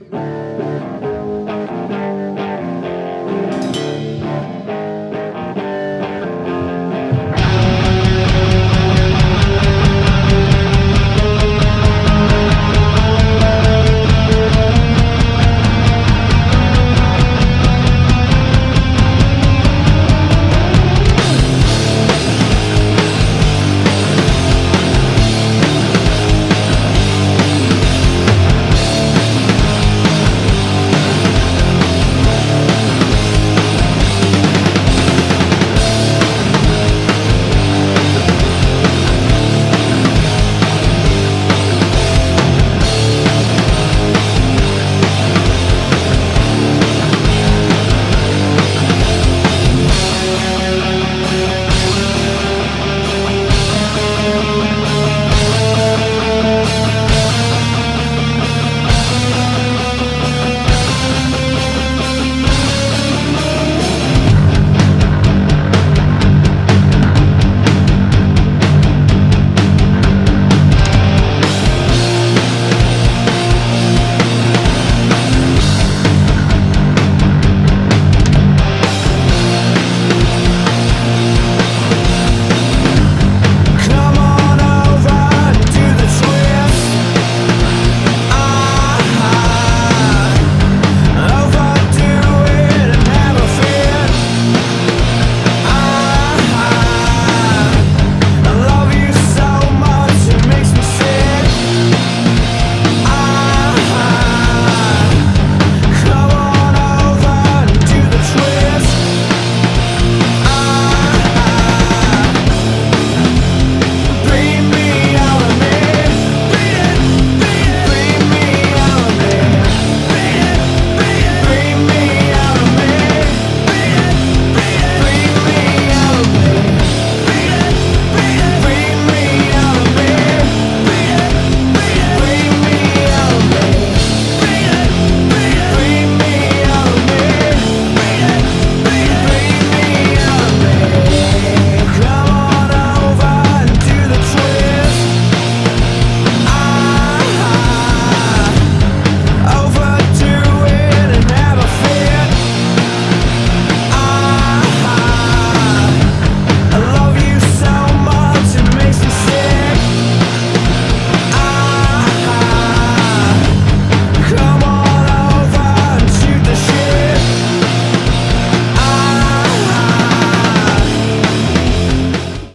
Música